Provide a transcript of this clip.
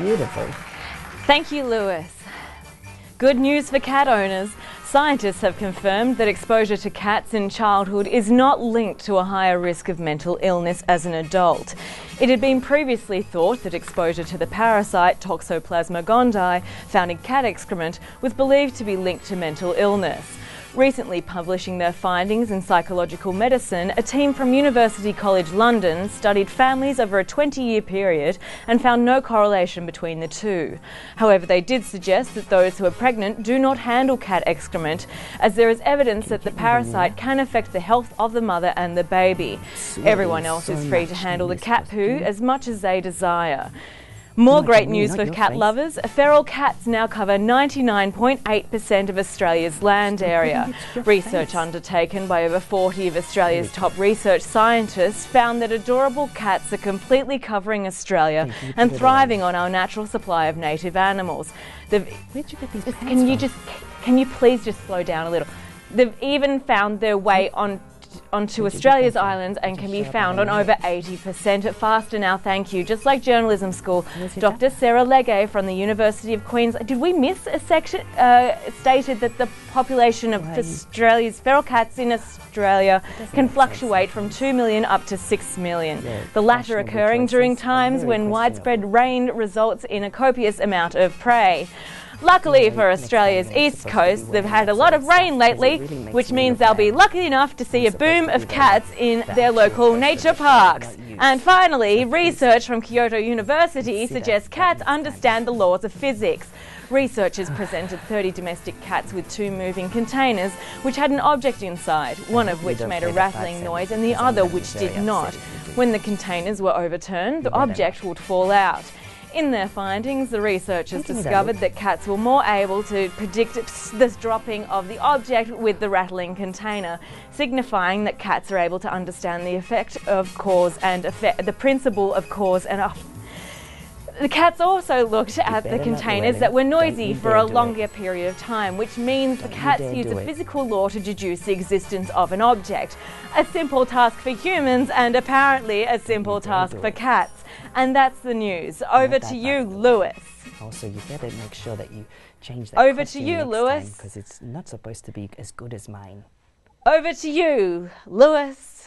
Beautiful. Thank you, Luis. Good news for cat owners. Scientists have confirmed that exposure to cats in childhood is not linked to a higher risk of mental illness as an adult. It had been previously thought that exposure to the parasite Toxoplasma gondii, found in cat excrement, was believed to be linked to mental illness. Recently publishing their findings in Psychological Medicine, a team from University College London studied families over a 20 year period and found no correlation between the two. However, they did suggest that those who are pregnant do not handle cat excrement, as there is evidence that the parasite can affect the health of the mother and the baby. Everyone else is free to handle the cat poo as much as they desire. More great news for cat face. lovers. Feral cats now cover 99.8% of Australia's land area. Research face. undertaken by over 40 of Australia's top research scientists found that adorable cats are completely covering Australia and thriving on our natural supply of native animals. They've Where'd you get these can you just can you please just slow down a little? They've even found their way on onto Australia's islands and can be found on over 80% at faster now. Thank you. Just like journalism school, Dr. Sarah Legge from the University of Queensland. Did we miss a section? Uh, stated that the population of Australia's feral cats in Australia can fluctuate from 2 million up to 6 million. The latter occurring during times when widespread rain results in a copious amount of prey. Luckily for Australia's east coast, they've had a lot of rain lately, which means they'll be lucky enough to see a boom of cats in their local nature parks. And finally, research from Kyoto University suggests cats understand the laws of physics. Researchers presented 30 domestic cats with two moving containers which had an object inside, one of which made a rattling noise and the other which did not. When the containers were overturned, the object would fall out. In their findings, the researchers Don't give me that discovered that cats were more able to predict the dropping of the object with the rattling container, signifying that cats are able to understand the effect of cause and effect, the principle of cause and effect. The cats also looked at the better not do containers that were noisy for a do it. longer period of time, which means the Don't you cats use a physical law to deduce the existence of an object. A simple task for humans and apparently a simple task for cats. And that's the news. Over to you, Luis. Also, you better make sure that you change that Over to you, Luis. because it's not supposed to be as good as mine. Over to you, Luis.